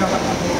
なかった